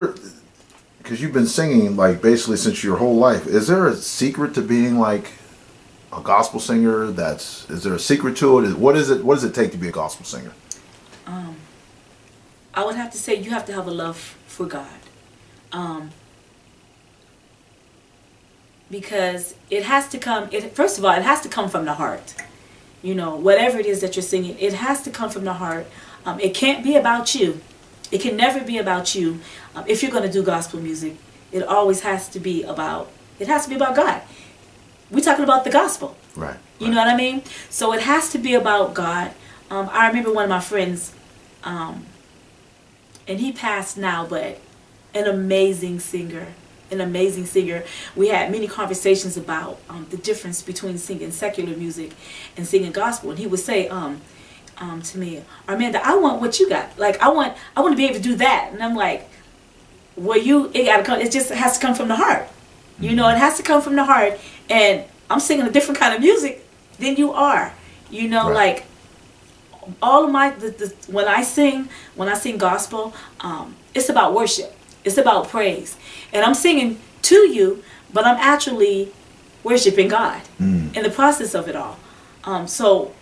because you've been singing like basically since your whole life. Is there a secret to being like a gospel singer? That's is there a secret to it? What is it? What does it take to be a gospel singer? Um, I would have to say you have to have a love for God. Um, because it has to come it first of all it has to come from the heart you know whatever it is that you're singing it has to come from the heart um, it can't be about you it can never be about you um, if you're going to do gospel music. It always has to be about it has to be about god. We're talking about the gospel. Right you know what i mean? So it has to be about god. Um, i remember one of my friends um, and he passed now but an amazing singer an amazing singer. We had many conversations about um, the difference between singing secular music and singing gospel. And he would say um, to me, Armanda, I want what you got. Like I want, I want to be able to do that. And I'm like, well, you, it gotta come. It just has to come from the heart. You know, it has to come from the heart. And I'm singing a different kind of music than you are. You know, right. like all of my the, the, when I sing when I sing gospel, um, it's about worship. It's about praise. And I'm singing to you, but I'm actually worshiping God mm. in the process of it all. Um, so,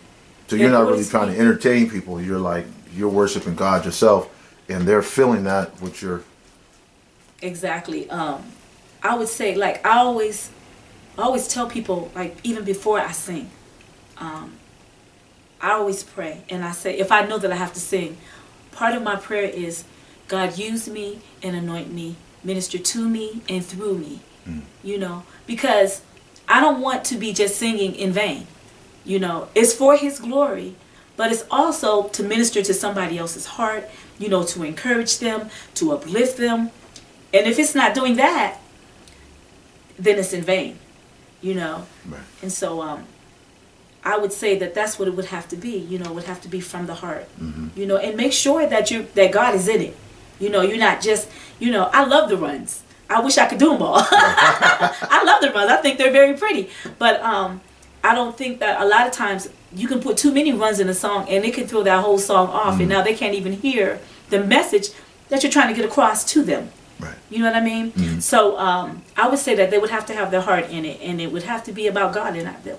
so you're not really trying to entertain people. You're like you're worshiping God yourself, and they're feeling that with your. Exactly. Um, I would say like I always, I always tell people like even before I sing, um, I always pray and I say if I know that I have to sing, part of my prayer is God use me and anoint me, minister to me and through me. Mm. You know, because I don't want to be just singing in vain. You know, it's for his glory, but it's also to minister to somebody else's heart, you know, to encourage them, to uplift them. And if it's not doing that, then it's in vain, you know. Right. And so um I would say that that's what it would have to be. You know, would have to be from the heart. Mm-hmm. You know, and make sure that you that God is in it. You know, you're not just, you know, I love the runs. I wish I could do them all. I love the runs. I think they're very pretty. But um, I don't think that a lot of times you can put too many runs in a song and it can throw that whole song off. Mm-hmm. And now they can't even hear the message that you're trying to get across to them. Right. You know what I mean? Mm-hmm. So um, I would say that they would have to have their heart in it and it would have to be about God and not them.